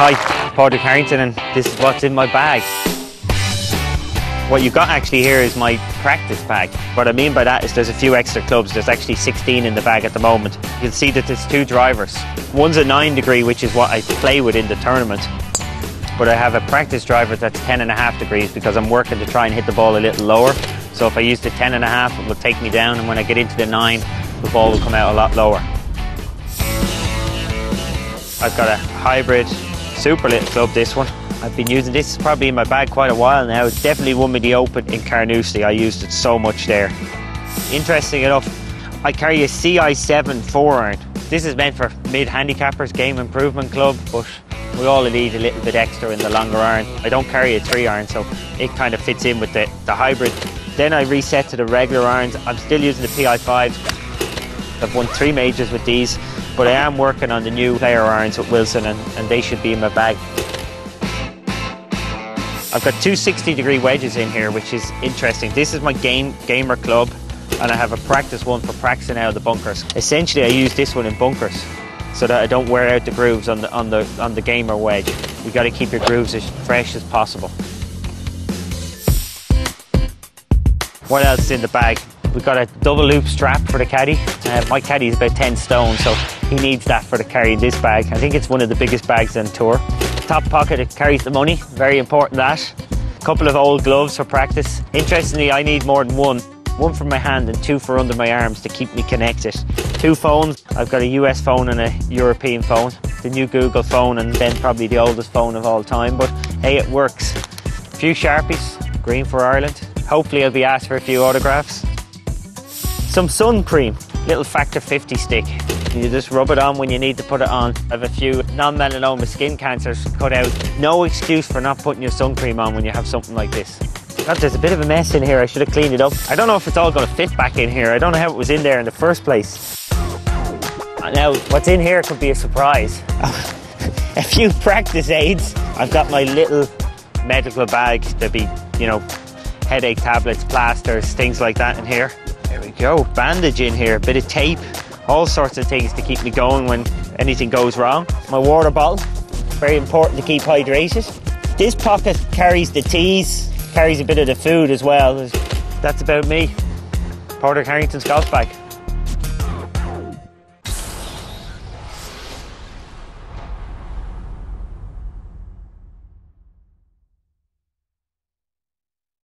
Hi, Padraig Harrington, and this is what's in my bag. What you've got actually here is my practice bag. What I mean by that is there's a few extra clubs. There's actually 16 in the bag at the moment. You can see that there's two drivers. One's a 9 degree, which is what I play with in the tournament. But I have a practice driver that's 10 and a half degrees because I'm working to try and hit the ball a little lower. So if I use the 10 and a half, it will take me down, and when I get into the 9, the ball will come out a lot lower. I've got a hybrid super little club, this one. I've been using this probably in my bag quite a while now. It definitely won me the Open in Carnoustie. I used it so much there. Interesting enough, I carry a CI7 four iron. This is meant for mid-handicappers, game improvement club, but we all need a little bit extra in the longer iron. I don't carry a three iron, so it kind of fits in with the, the hybrid. Then I reset to the regular irons. I'm still using the PI5s. I've won three majors with these, but I am working on the new player irons with Wilson, and, and they should be in my bag. I've got two 60 degree wedges in here, which is interesting. This is my game gamer club, and I have a practice one for practicing out of the bunkers. Essentially, I use this one in bunkers so that I don't wear out the grooves on the on the on the gamer wedge. You got to keep your grooves as fresh as possible. What else is in the bag? We've got a double loop strap for the caddy. Uh, my caddy is about 10 stone, so he needs that for the carrying this bag. I think it's one of the biggest bags on tour. Top pocket, it carries the money, very important that. A couple of old gloves for practice. Interestingly, I need more than one. One for my hand and two for under my arms to keep me connected. Two phones, I've got a US phone and a European phone. The new Google phone and then probably the oldest phone of all time, but hey, it works. A few Sharpies, green for Ireland. Hopefully I'll be asked for a few autographs. Some sun cream, little factor 50 stick. You just rub it on when you need to put it on. I have a few non-melanoma skin cancers cut out. No excuse for not putting your sun cream on when you have something like this. God, there's a bit of a mess in here. I should have cleaned it up. I don't know if it's all going to fit back in here. I don't know how it was in there in the first place. Uh, now, what's in here could be a surprise. a few practice aids. I've got my little medical bag to be, you know, headache tablets, plasters, things like that in here. There we go. Bandage in here, a bit of tape, all sorts of things to keep me going when anything goes wrong. My water bottle, very important to keep hydrated. This pocket carries the tees, carries a bit of the food as well. That's about me. Padraig Harrington's golf bag.